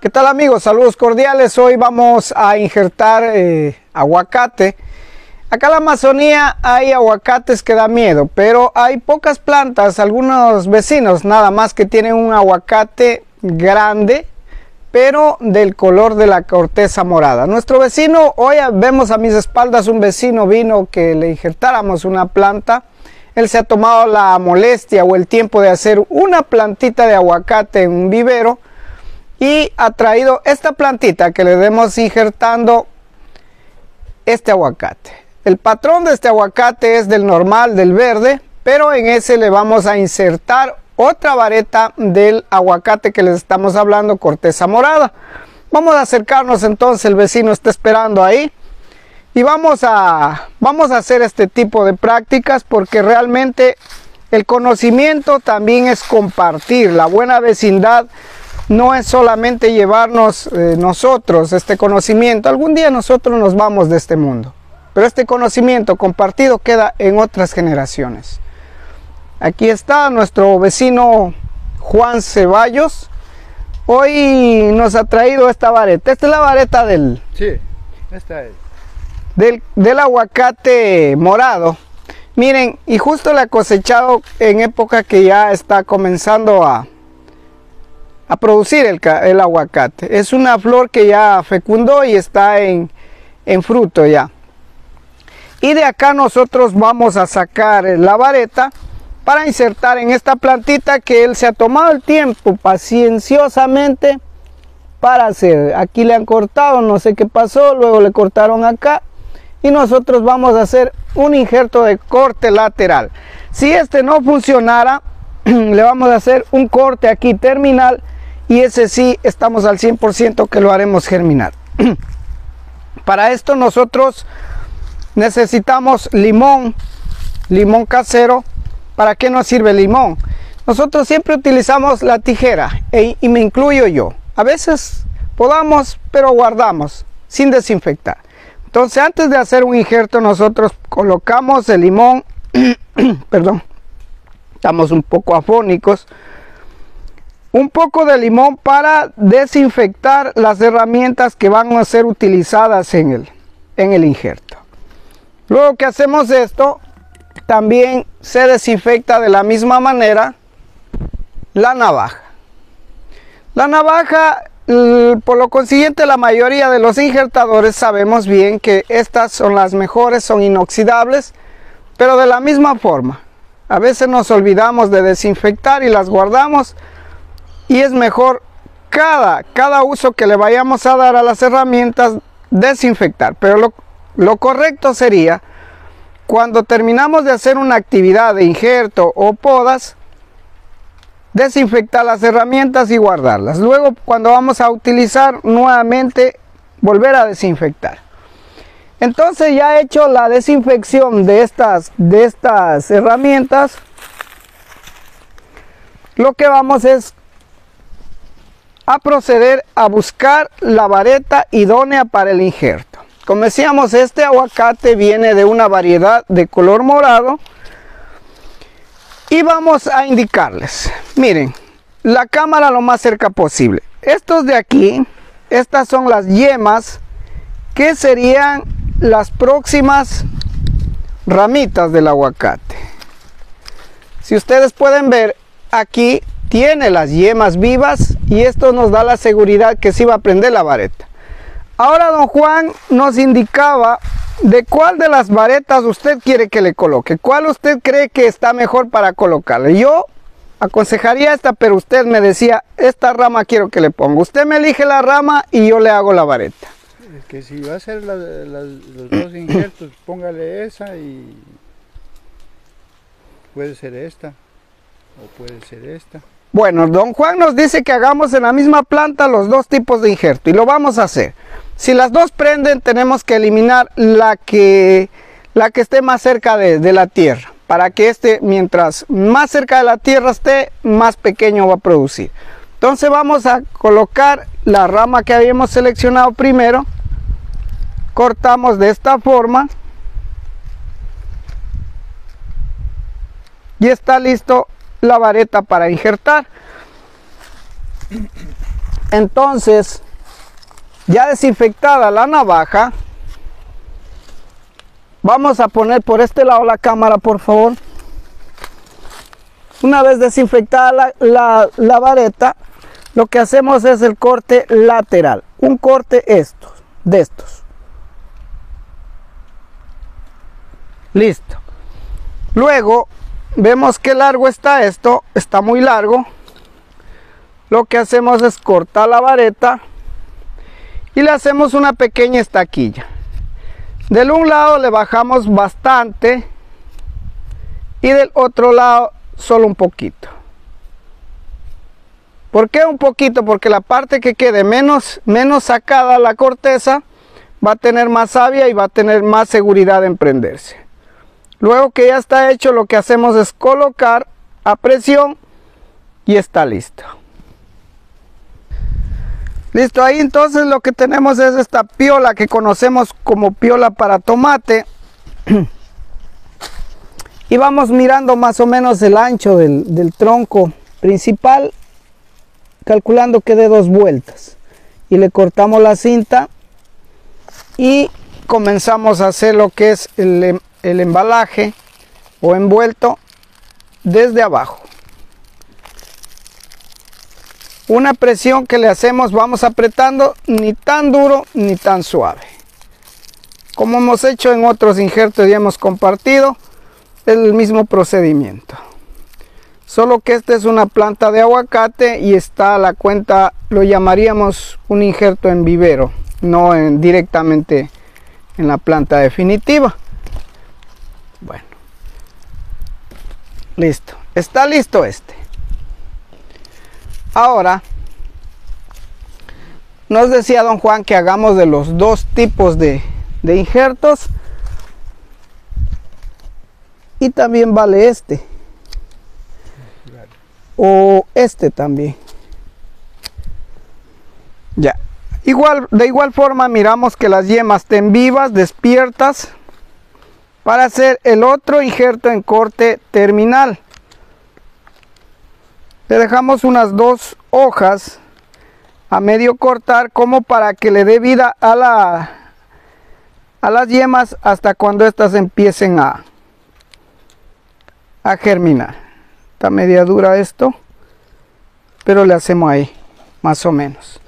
¿Qué tal amigos? Saludos cordiales. Hoy vamos a injertar eh, aguacate. Acá en la Amazonía hay aguacates que da miedo, pero hay pocas plantas, algunos vecinos nada más que tienen un aguacate grande, pero del color de la corteza morada. Nuestro vecino, hoy vemos a mis espaldas un vecino vino que le injertáramos una planta. Él se ha tomado la molestia o el tiempo de hacer una plantita de aguacate en un vivero y ha traído esta plantita que le demos injertando este aguacate. El patrón de este aguacate es del normal, del verde, pero en ese le vamos a insertar otra vareta del aguacate que les estamos hablando, corteza morada. Vamos a acercarnos entonces, el vecino está esperando ahí. Y vamos a, vamos a hacer este tipo de prácticas porque realmente el conocimiento también es compartir. La buena vecindad no es solamente llevarnos eh, nosotros este conocimiento. Algún día nosotros nos vamos de este mundo, pero este conocimiento compartido queda en otras generaciones. Aquí está nuestro vecino Juan Ceballos. Hoy nos ha traído esta vareta. Esta es la vareta del... Sí, esta es. Del, del aguacate morado. Miren, y justo la ha cosechado en época que ya está comenzando a, a producir el, aguacate. Es una flor que ya fecundó y está en, en fruto ya. Y de acá nosotros vamos a sacar la vareta para insertar en esta plantita que él se ha tomado el tiempo pacienciosamente para hacer. Aquí le han cortado, no sé qué pasó, luego le cortaron acá y nosotros vamos a hacer un injerto de corte lateral. Si este no funcionara, le vamos a hacer un corte aquí terminal y ese sí estamos al 100% que lo haremos germinar. Para esto nosotros necesitamos limón, limón casero. ¿Para qué nos sirve el limón? Nosotros siempre utilizamos la tijera e, y me incluyo yo. A veces podamos, pero guardamos sin desinfectar. Entonces antes de hacer un injerto nosotros colocamos el limón, perdón, estamos un poco afónicos un poco de limón para desinfectar las herramientas que van a ser utilizadas en el, en el injerto. Luego que hacemos esto, también se desinfecta de la misma manera la navaja. La navaja, por lo consiguiente, la mayoría de los injertadores sabemos bien que estas son las mejores, son inoxidables, pero de la misma forma. A veces nos olvidamos de desinfectar y las guardamos y es mejor cada, cada uso que le vayamos a dar a las herramientas desinfectar. Pero lo, lo correcto sería cuando terminamos de hacer una actividad de injerto o podas, desinfectar las herramientas y guardarlas. Luego cuando vamos a utilizar nuevamente, volver a desinfectar. Entonces ya he hecho la desinfección de estas, de estas herramientas. Lo que vamos es a proceder a buscar la vareta idónea para el injerto. Como decíamos, este aguacate viene de una variedad de color morado y vamos a indicarles. Miren, la cámara lo más cerca posible. Estos de aquí, estas son las yemas que serían las próximas ramitas del aguacate. Si ustedes pueden ver, aquí tiene las yemas vivas y esto nos da la seguridad que sí va a prender la vareta. Ahora don Juan nos indicaba de cuál de las varetas usted quiere que le coloque, cuál usted cree que está mejor para colocarle. Yo aconsejaría esta, pero usted me decía, esta rama quiero que le ponga. Usted me elige la rama y yo le hago la vareta. Es que si va a hacer los dos injertos, póngale esa y puede ser esta o puede ser esta. Bueno, don Juan nos dice que hagamos en la misma planta los dos tipos de injerto y lo vamos a hacer. Si las dos prenden tenemos que eliminar la que, la que esté más cerca de, de la tierra para que este mientras más cerca de la tierra esté más pequeño va a producir. Entonces vamos a colocar la rama que habíamos seleccionado primero. Cortamos de esta forma. Y está listo la vareta para injertar. Entonces, ya desinfectada la navaja, vamos a poner por este lado la cámara, por favor. Una vez desinfectada la, la, vareta, lo que hacemos es el corte lateral. Un corte estos, de estos. Listo. Luego vemos que largo está esto, está muy largo. Lo que hacemos es cortar la vareta y le hacemos una pequeña estaquilla. Del un lado le bajamos bastante y del otro lado solo un poquito. ¿Por qué un poquito? Porque la parte que quede menos, menos sacada la corteza va a tener más savia y va a tener más seguridad en prenderse. Luego que ya está hecho, lo que hacemos es colocar a presión y está listo. Listo, ahí entonces lo que tenemos es esta piola que conocemos como piola para tomate. y vamos mirando más o menos el ancho del, del tronco principal calculando que dé dos vueltas y le cortamos la cinta y comenzamos a hacer lo que es el, el embalaje o envuelto desde abajo. Una presión que le hacemos vamos apretando ni tan duro ni tan suave. Como hemos hecho en otros injertos y hemos compartido el mismo procedimiento. Solo que esta es una planta de aguacate y está a la cuenta, lo llamaríamos un injerto en vivero, no en, directamente en la planta definitiva. Listo, está listo este. Ahora, nos decía don Juan que hagamos de los dos tipos de, de injertos. Y también vale este. O este también. Ya. Igual de igual forma miramos que las yemas estén vivas despiertas para hacer el otro injerto en corte terminal le dejamos unas dos hojas a medio cortar como para que le dé vida a la a las yemas hasta cuando estas empiecen a a germinar Está media dura esto, pero le hacemos ahí, más o menos.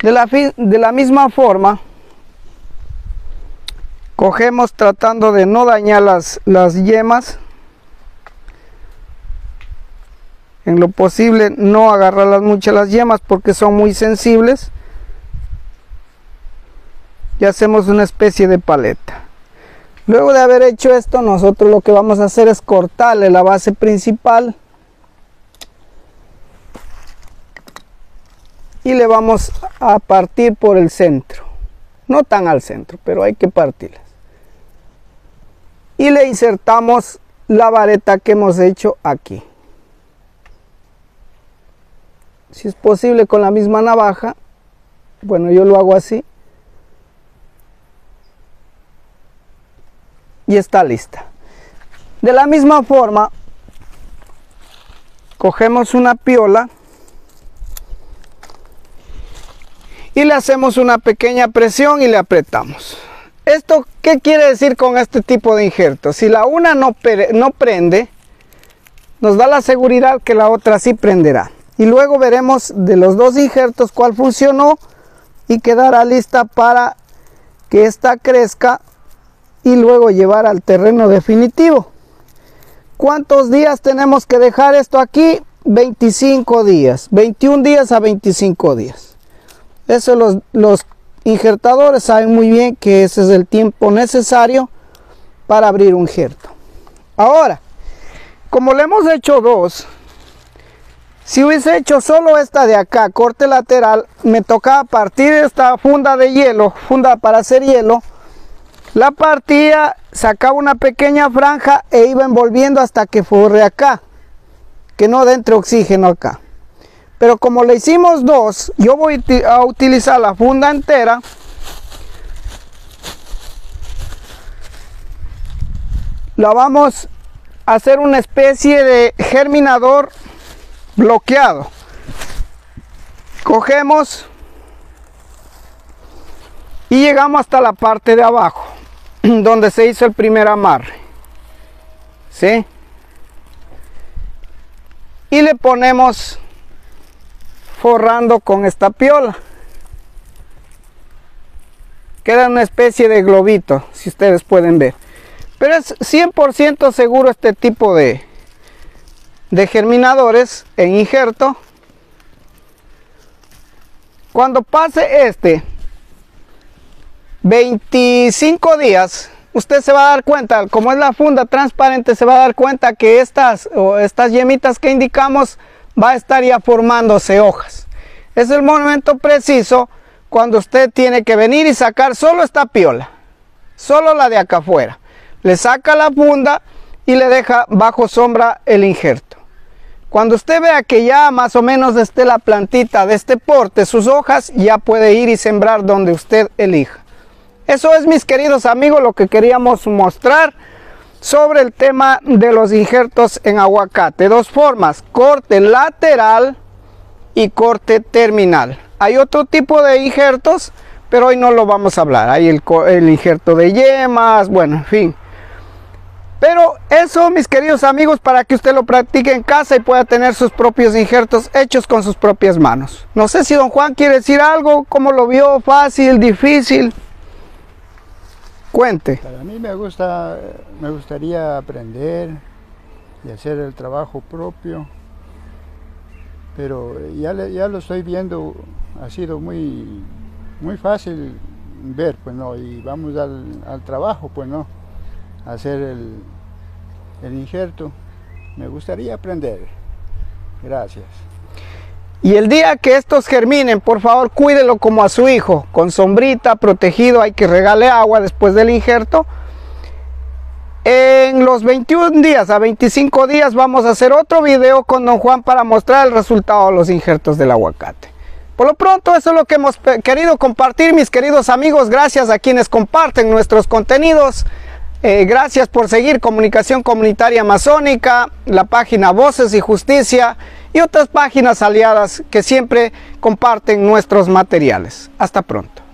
De la, de la misma forma, cogemos tratando de no dañar las, las yemas. En lo posible no agarrarlas mucho las yemas porque son muy sensibles. Y hacemos una especie de paleta. Luego de haber hecho esto, nosotros lo que vamos a hacer es cortarle la base principal y le vamos a partir por el centro. No tan al centro, pero hay que partirlas. Y le insertamos la vareta que hemos hecho aquí. Si es posible con la misma navaja, bueno, yo lo hago así. y está lista. De la misma forma, cogemos una piola y le hacemos una pequeña presión y le apretamos. ¿Esto qué quiere decir con este tipo de injerto? Si la una no, no prende, nos da la seguridad que la otra sí prenderá. Y luego veremos de los dos injertos cuál funcionó y quedará lista para que esta crezca y luego llevar al terreno definitivo. ¿Cuántos días tenemos que dejar esto aquí? 25 días, 21 días a 25 días. Eso los, los injertadores saben muy bien que ese es el tiempo necesario para abrir un injerto. Ahora, como le hemos hecho dos, si hubiese hecho solo esta de acá, corte lateral, me tocaba partir esta funda de hielo, funda para hacer hielo, la partía, sacaba una pequeña franja e iba envolviendo hasta que forre acá, que no entre oxígeno acá. Pero como le hicimos dos, yo voy a utilizar la funda entera. La vamos a hacer una especie de germinador bloqueado. cogemos y llegamos hasta la parte de abajo donde se hizo el primer amarre ¿sí? y le ponemos forrando con esta piola. Queda una especie de globito si ustedes pueden ver. Pero es 100% seguro este tipo de de germinadores en injerto. Cuando pase este 25 días, usted se va a dar cuenta, como es la funda transparente, se va a dar cuenta que estas, o estas yemitas que indicamos va a estar ya formándose hojas. Es el momento preciso cuando usted tiene que venir y sacar solo esta piola, solo la de acá afuera. Le saca la funda y le deja bajo sombra el injerto. Cuando usted vea que ya más o menos esté la plantita de este porte, sus hojas, ya puede ir y sembrar donde usted elija. Eso es, mis queridos amigos, lo que queríamos mostrar sobre el tema de los injertos en aguacate. Dos formas, corte lateral y corte terminal. Hay otro tipo de injertos, pero hoy no lo vamos a hablar. Hay el, el injerto de yemas, bueno, en fin. Pero eso, mis queridos amigos, para que usted lo practique en casa y pueda tener sus propios injertos hechos con sus propias manos. No sé si don Juan quiere decir algo, cómo lo vio, fácil, difícil. Cuente. Para mí me gusta, me gustaría aprender y hacer el trabajo propio, pero ya, ya lo estoy viendo, ha sido muy, muy fácil ver, pues no, y vamos al, trabajo, pues no, hacer el, el injerto. Me gustaría aprender. Gracias. Y el día que estos germinen, por favor, cuídelo como a su hijo, con sombrita, protegido, hay que regale agua después del injerto. En los 21 días a 25 días vamos a hacer otro video con don Juan para mostrar el resultado de los injertos del aguacate. Por lo pronto eso es lo que hemos querido compartir mis queridos amigos, gracias a quienes comparten nuestros contenidos. Eh, gracias por seguir Comunicación Comunitaria Amazónica, la página Voces y Justicia y otras páginas aliadas que siempre comparten nuestros materiales. Hasta pronto.